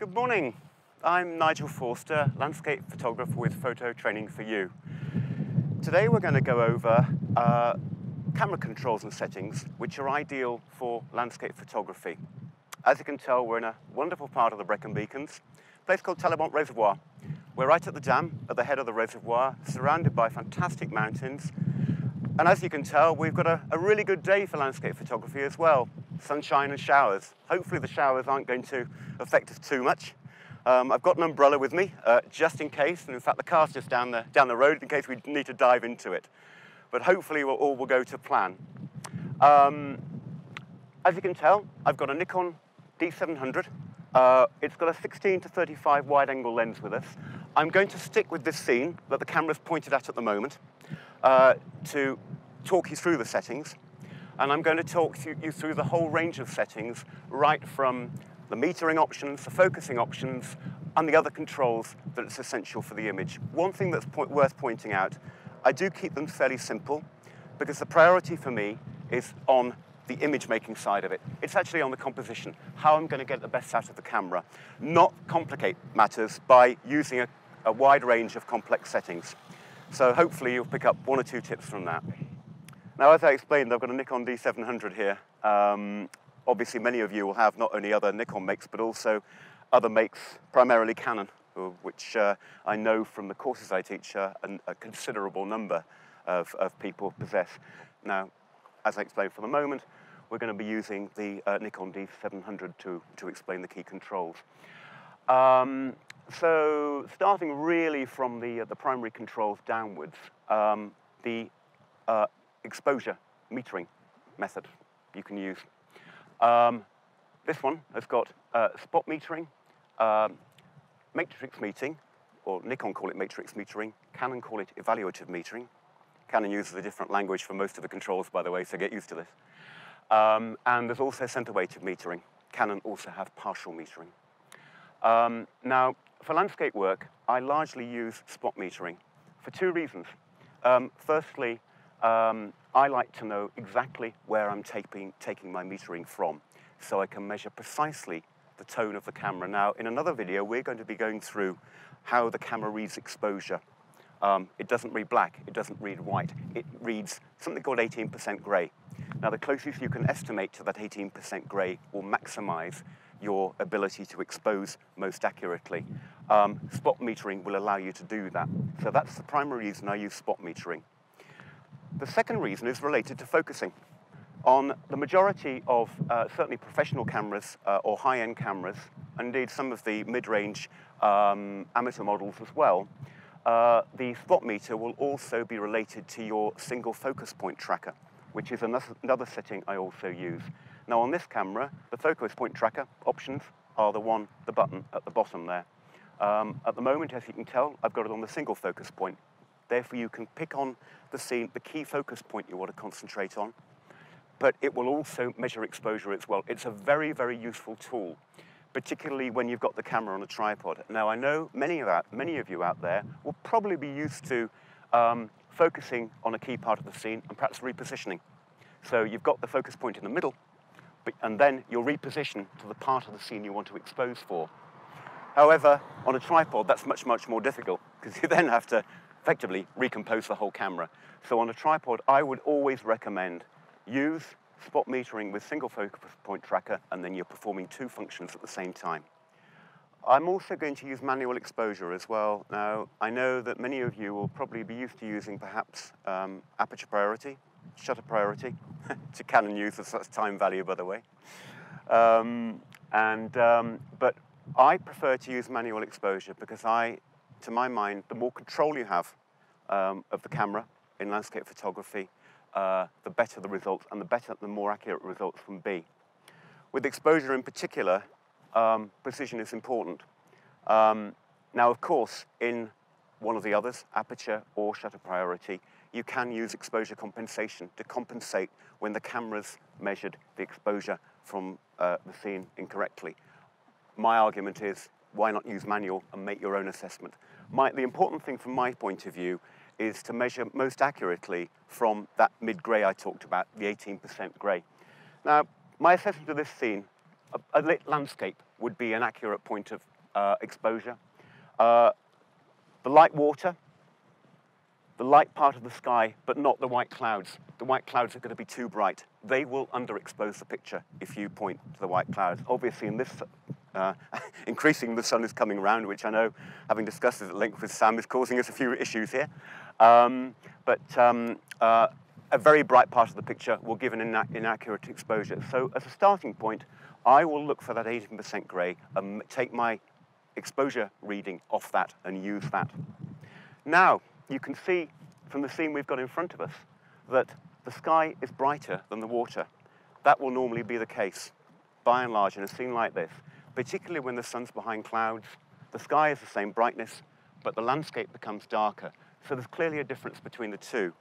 Good morning. I'm Nigel Forster, landscape photographer with Photo Training for You. Today we're going to go over uh, camera controls and settings which are ideal for landscape photography. As you can tell, we're in a wonderful part of the Brecon Beacons, a place called Talybont Reservoir. We're right at the dam, at the head of the reservoir, surrounded by fantastic mountains. And as you can tell, we've got a, a really good day for landscape photography as well. Sunshine and showers. Hopefully the showers aren't going to affect us too much. Um, I've got an umbrella with me, uh, just in case, and in fact the car's just down the, down the road in case we need to dive into it. But hopefully we'll, all will go to plan. Um, as you can tell, I've got a Nikon D700. Uh, it's got a 16 to 35 wide angle lens with us. I'm going to stick with this scene that the camera's pointed at at the moment uh, to talk you through the settings. And I'm going to talk you through the whole range of settings, right from the metering options, the focusing options, and the other controls that essential for the image. One thing that's po worth pointing out, I do keep them fairly simple because the priority for me is on the image making side of it. It's actually on the composition, how I'm going to get the best out of the camera, not complicate matters by using a, a wide range of complex settings. So hopefully you'll pick up one or two tips from that. Now, as I explained, I've got a Nikon D700 here. Um, obviously, many of you will have not only other Nikon makes, but also other makes, primarily Canon, which uh, I know from the courses I teach uh, a considerable number of, of people possess. Now, as I explained for the moment, we're going to be using the uh, Nikon D700 to, to explain the key controls. Um, so starting really from the, uh, the primary controls downwards, um, the uh, exposure metering method you can use. Um, this one has got uh, spot metering, um, matrix metering, or Nikon call it matrix metering, Canon call it evaluative metering. Canon uses a different language for most of the controls, by the way, so get used to this. Um, and there's also center weighted metering. Canon also have partial metering. Um, now, for landscape work, I largely use spot metering for two reasons. Um, firstly, um, I like to know exactly where I'm taking, taking my metering from so I can measure precisely the tone of the camera. Now, in another video, we're going to be going through how the camera reads exposure. Um, it doesn't read black, it doesn't read white. It reads something called 18% gray. Now, the closest you can estimate to that 18% gray will maximize your ability to expose most accurately. Um, spot metering will allow you to do that. So that's the primary reason I use spot metering. The second reason is related to focusing. On the majority of uh, certainly professional cameras uh, or high-end cameras, indeed some of the mid-range um, amateur models as well, uh, the spot meter will also be related to your single focus point tracker, which is another setting I also use. Now on this camera, the focus point tracker options are the one, the button at the bottom there. Um, at the moment, as you can tell, I've got it on the single focus point. Therefore, you can pick on the scene, the key focus point you want to concentrate on, but it will also measure exposure as well. It's a very, very useful tool, particularly when you've got the camera on a tripod. Now, I know many of, that, many of you out there will probably be used to um, focusing on a key part of the scene and perhaps repositioning. So you've got the focus point in the middle, but, and then you'll reposition to the part of the scene you want to expose for. However, on a tripod, that's much, much more difficult because you then have to effectively recompose the whole camera. So on a tripod, I would always recommend use spot metering with single focus point tracker and then you're performing two functions at the same time. I'm also going to use manual exposure as well. Now, I know that many of you will probably be used to using perhaps um, aperture priority, shutter priority, to Canon users, that's time value by the way. Um, and, um, but I prefer to use manual exposure because I to my mind, the more control you have um, of the camera in landscape photography, uh, the better the results and the better, the more accurate results can be. With exposure in particular, um, precision is important. Um, now, of course, in one of the others, aperture or shutter priority, you can use exposure compensation to compensate when the camera's measured the exposure from uh, the scene incorrectly. My argument is, why not use manual and make your own assessment? My, the important thing from my point of view is to measure most accurately from that mid-grey I talked about, the 18% grey. Now, my assessment of this scene, a, a lit landscape, would be an accurate point of uh, exposure. Uh, the light water, the light part of the sky, but not the white clouds. The white clouds are going to be too bright. They will underexpose the picture if you point to the white clouds. Obviously, in this, uh, increasing the sun is coming around, which I know, having discussed it at length with Sam, is causing us a few issues here. Um, but um, uh, a very bright part of the picture will give an ina inaccurate exposure. So as a starting point, I will look for that 18% grey and take my exposure reading off that and use that. Now, you can see from the scene we've got in front of us that the sky is brighter than the water. That will normally be the case, by and large, in a scene like this, particularly when the sun's behind clouds. The sky is the same brightness, but the landscape becomes darker. So there's clearly a difference between the two.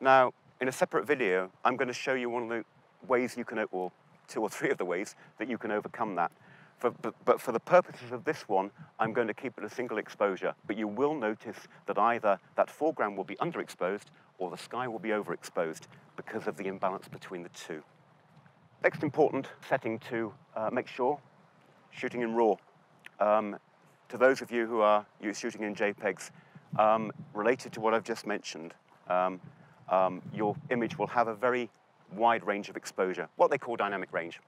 Now, in a separate video, I'm going to show you one of the ways you can, or two or three of the ways that you can overcome that. For, but, but, for the purposes of this one, I'm going to keep it a single exposure. But you will notice that either that foreground will be underexposed or the sky will be overexposed because of the imbalance between the two. Next important setting to uh, make sure, shooting in RAW. Um, to those of you who are shooting in JPEGs, um, related to what I've just mentioned, um, um, your image will have a very wide range of exposure, what they call dynamic range.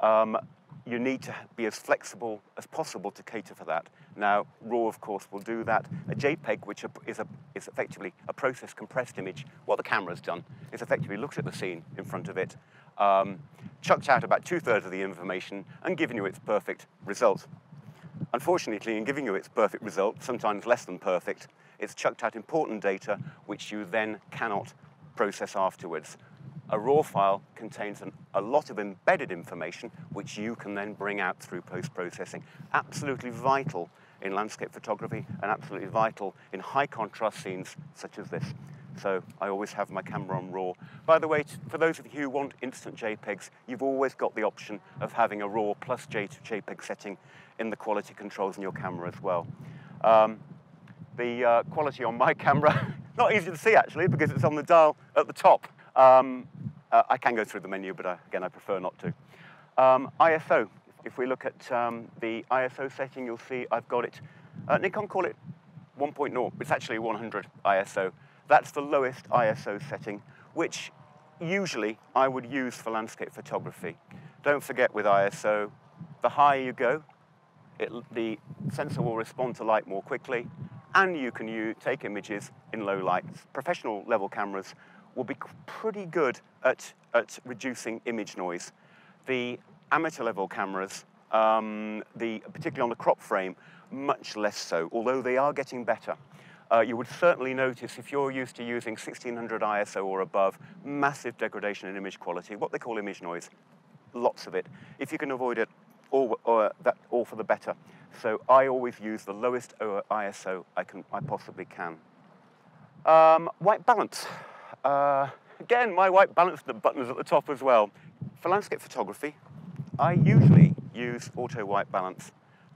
Um, you need to be as flexible as possible to cater for that. Now, RAW, of course, will do that. A JPEG, which is, a, is effectively a process compressed image, what the camera's done is effectively looked at the scene in front of it, um, chucked out about two-thirds of the information, and given you its perfect result. Unfortunately, in giving you its perfect result, sometimes less than perfect, it's chucked out important data which you then cannot process afterwards a raw file contains an, a lot of embedded information which you can then bring out through post-processing. Absolutely vital in landscape photography and absolutely vital in high contrast scenes such as this. So I always have my camera on RAW. By the way, for those of you who want instant JPEGs, you've always got the option of having a RAW plus J JPEG setting in the quality controls in your camera as well. Um, the uh, quality on my camera, not easy to see actually because it's on the dial at the top. Um, uh, I can go through the menu, but I, again, I prefer not to. Um, ISO, if we look at um, the ISO setting, you'll see I've got it, uh, Nikon call it 1.0, it's actually 100 ISO. That's the lowest ISO setting, which usually I would use for landscape photography. Don't forget with ISO, the higher you go, it, the sensor will respond to light more quickly, and you can use, take images in low light. Professional level cameras will be pretty good at, at reducing image noise. The amateur level cameras, um, the, particularly on the crop frame, much less so, although they are getting better. Uh, you would certainly notice if you're used to using 1600 ISO or above, massive degradation in image quality, what they call image noise, lots of it. If you can avoid it, all, or that, all for the better. So I always use the lowest ISO I, can, I possibly can. Um, white balance. Uh, again, my white balance button is at the top as well. For landscape photography, I usually use auto white balance.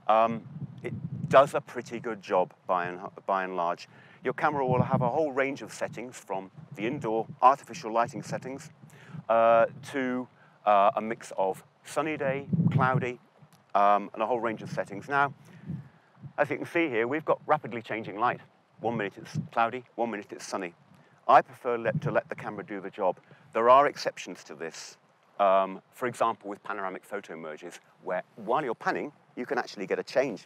Um, it does a pretty good job by and, by and large. Your camera will have a whole range of settings from the indoor artificial lighting settings uh, to uh, a mix of sunny day, cloudy, um, and a whole range of settings. Now, as you can see here, we've got rapidly changing light. One minute it's cloudy, one minute it's sunny. I prefer let, to let the camera do the job. There are exceptions to this. Um, for example, with panoramic photo merges, where while you're panning, you can actually get a change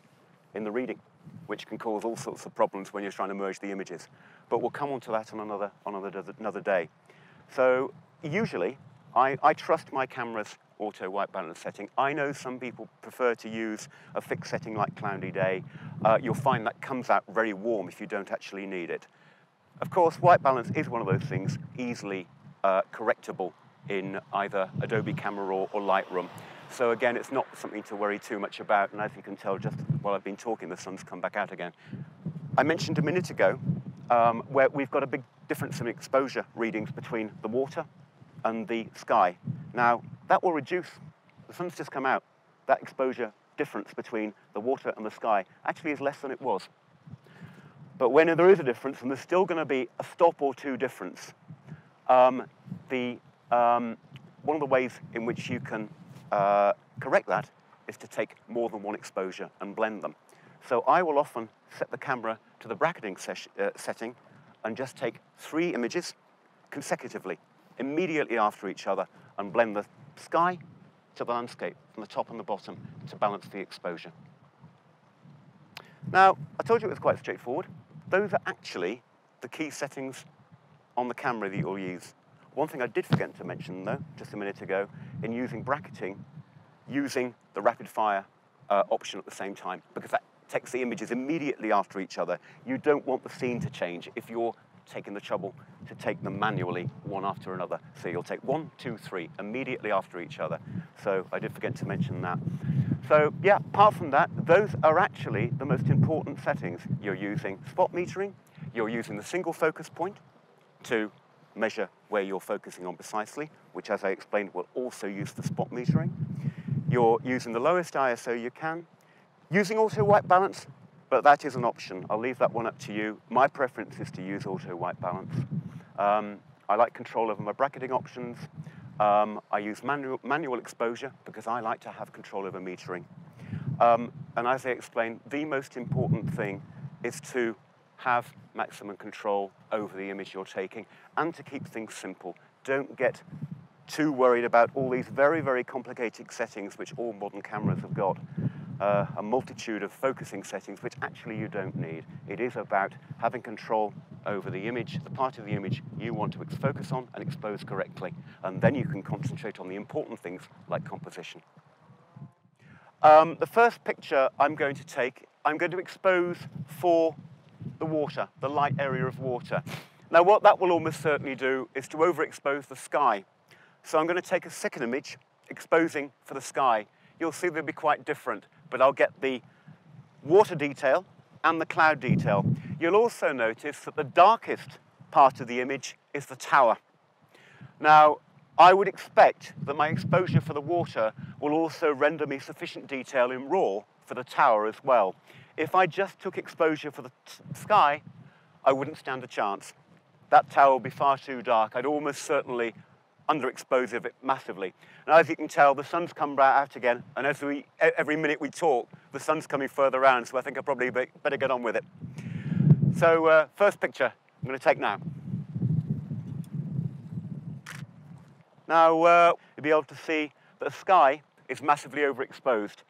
in the reading, which can cause all sorts of problems when you're trying to merge the images. But we'll come on to that on another, on another, another day. So usually, I, I trust my camera's auto white balance setting. I know some people prefer to use a fixed setting like Cloudy Day. Uh, you'll find that comes out very warm if you don't actually need it. Of course, white balance is one of those things easily uh, correctable in either Adobe Camera Raw or Lightroom. So again, it's not something to worry too much about. And as you can tell, just while I've been talking, the sun's come back out again. I mentioned a minute ago um, where we've got a big difference in exposure readings between the water and the sky. Now, that will reduce. The sun's just come out. That exposure difference between the water and the sky actually is less than it was. But when there is a difference, and there's still going to be a stop or two difference, um, the, um, one of the ways in which you can uh, correct that is to take more than one exposure and blend them. So I will often set the camera to the bracketing uh, setting and just take three images consecutively, immediately after each other, and blend the sky to the landscape from the top and the bottom to balance the exposure. Now, I told you it was quite straightforward. Those are actually the key settings on the camera that you'll use. One thing I did forget to mention, though, just a minute ago, in using bracketing, using the rapid fire uh, option at the same time, because that takes the images immediately after each other. You don't want the scene to change if you're taking the trouble to take them manually one after another. So you'll take one, two, three immediately after each other. So I did forget to mention that. So yeah, apart from that, those are actually the most important settings. You're using spot metering, you're using the single focus point to measure where you're focusing on precisely, which as I explained will also use the spot metering. You're using the lowest ISO you can, using auto white balance, but that is an option. I'll leave that one up to you. My preference is to use auto white balance. Um, I like control over my bracketing options. Um, I use manual, manual exposure because I like to have control over metering. Um, and as I explained, the most important thing is to have maximum control over the image you're taking and to keep things simple. Don't get too worried about all these very, very complicated settings which all modern cameras have got uh, a multitude of focusing settings which actually you don't need. It is about having control over the image, the part of the image you want to focus on and expose correctly. And then you can concentrate on the important things like composition. Um, the first picture I'm going to take, I'm going to expose for the water, the light area of water. Now what that will almost certainly do is to overexpose the sky. So I'm going to take a second image exposing for the sky. You'll see they'll be quite different but I'll get the water detail and the cloud detail. You'll also notice that the darkest part of the image is the tower. Now, I would expect that my exposure for the water will also render me sufficient detail in RAW for the tower as well. If I just took exposure for the sky, I wouldn't stand a chance. That tower would be far too dark. I'd almost certainly underexpose it massively. And as you can tell, the sun's come out again, and as we, every minute we talk, the sun's coming further around, so I think I probably better get on with it. So uh, first picture I'm going to take now. Now, uh, you'll be able to see that the sky is massively overexposed.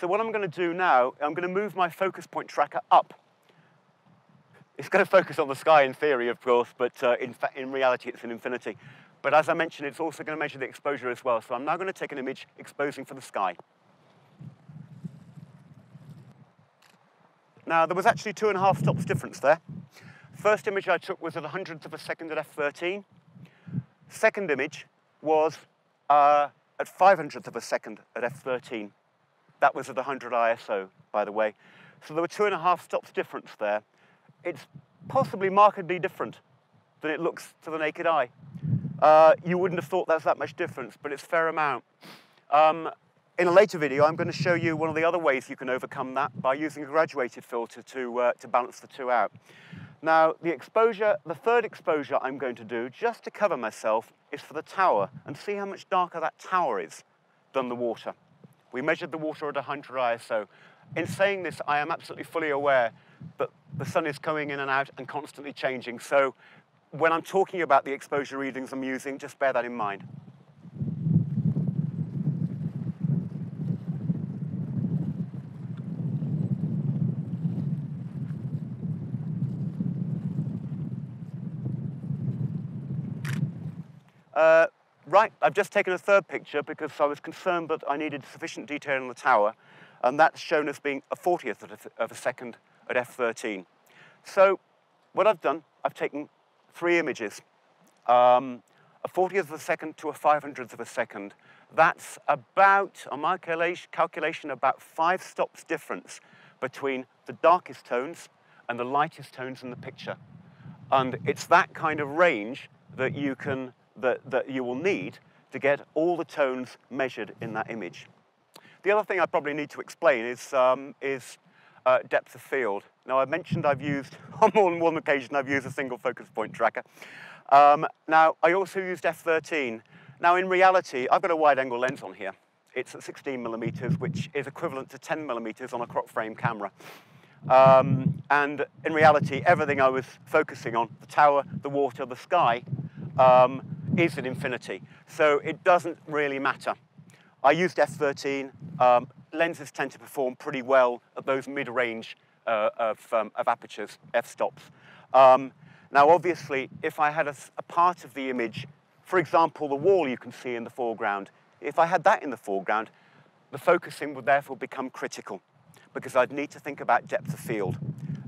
So what I'm going to do now, I'm going to move my focus point tracker up. It's going to focus on the sky in theory, of course, but uh, in, in reality it's an infinity. But as I mentioned, it's also going to measure the exposure as well. So I'm now going to take an image exposing for the sky. Now, there was actually two and a half stops difference there. First image I took was at a hundredth of a second at f13. Second image was uh, at 500th of a second at f13. That was at 100 ISO, by the way. So there were two and a half stops difference there. It's possibly markedly different than it looks to the naked eye. Uh, you wouldn't have thought that's that much difference, but it's fair amount. Um, in a later video, I'm going to show you one of the other ways you can overcome that by using a graduated filter to, uh, to balance the two out. Now, the exposure, the third exposure I'm going to do, just to cover myself, is for the tower, and see how much darker that tower is than the water. We measured the water at 100 ISO. In saying this, I am absolutely fully aware that the sun is coming in and out and constantly changing, so when I'm talking about the exposure readings I'm using, just bear that in mind. Uh, right, I've just taken a third picture because I was concerned that I needed sufficient detail in the tower, and that's shown as being a 40th of a second at f13. So what I've done, I've taken three images. Um, a 40th of a second to a 500th of a second. That's about, on my calculation, about five stops difference between the darkest tones and the lightest tones in the picture. And it's that kind of range that you can, that, that you will need to get all the tones measured in that image. The other thing I probably need to explain is, um, is uh, depth of field. Now I mentioned I've used, on more than one occasion, I've used a single focus point tracker. Um, now I also used f13. Now in reality, I've got a wide angle lens on here. it's at 16 millimeters, which is equivalent to 10 millimeters on a crop frame camera. Um, and in reality, everything I was focusing on, the tower, the water, the sky, um, is an infinity. So it doesn't really matter. I used f13. Um, lenses tend to perform pretty well at those mid-range uh, of, um, of, apertures, f-stops. Um, now, obviously, if I had a, a part of the image, for example, the wall you can see in the foreground, if I had that in the foreground, the focusing would therefore become critical because I'd need to think about depth of field.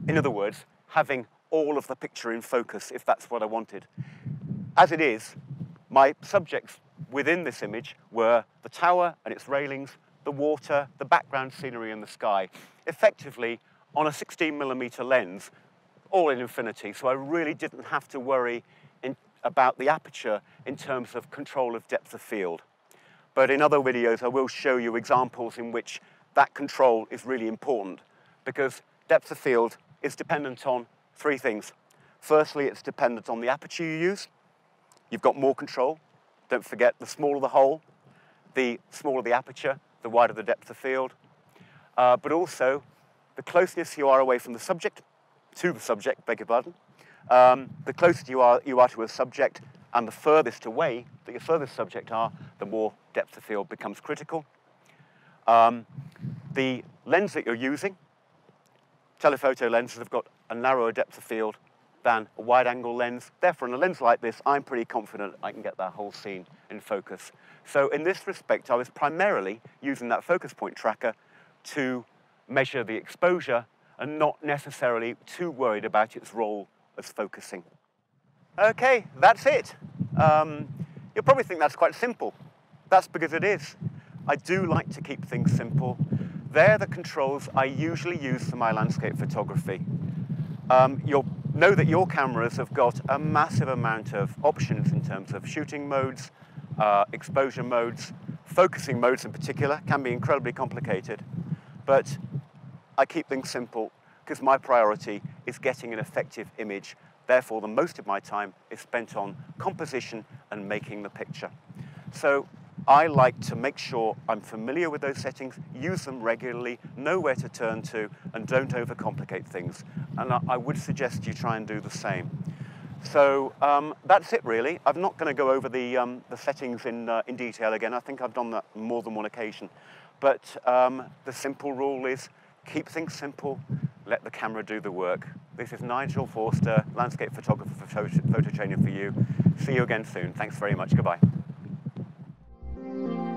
In other words, having all of the picture in focus if that's what I wanted. As it is, my subjects within this image were the tower and its railings, the water, the background scenery and the sky, effectively on a 16 millimeter lens, all in infinity. So I really didn't have to worry in, about the aperture in terms of control of depth of field. But in other videos, I will show you examples in which that control is really important because depth of field is dependent on three things. Firstly, it's dependent on the aperture you use. You've got more control. Don't forget, the smaller the hole, the smaller the aperture, the wider the depth of field. Uh, but also, the closeness you are away from the subject, to the subject, beg your pardon, um, the closer you are, you are to a subject and the furthest away that your furthest subject are, the more depth of field becomes critical. Um, the lens that you're using, telephoto lenses have got a narrower depth of field than a wide angle lens. Therefore, in a lens like this, I'm pretty confident I can get that whole scene in focus. So in this respect, I was primarily using that focus point tracker to measure the exposure and not necessarily too worried about its role as focusing. Okay, that's it. Um, you'll probably think that's quite simple. That's because it is. I do like to keep things simple. They're the controls I usually use for my landscape photography. Um, you'll know that your cameras have got a massive amount of options in terms of shooting modes, uh, exposure modes, focusing modes in particular, can be incredibly complicated. But I keep things simple because my priority is getting an effective image. Therefore, the most of my time is spent on composition and making the picture. So I like to make sure I'm familiar with those settings, use them regularly, know where to turn to, and don't overcomplicate things. And I, would suggest you try and do the same. So um, that's it really. I'm not going to go over the, um, the settings in, uh, in detail again. I think I've done that more than one occasion. But um, the simple rule is keep things simple, let the camera do the work. This is Nigel Forster, landscape photographer for Photo Training for You. See you again soon. Thanks very much. Goodbye. Thank you.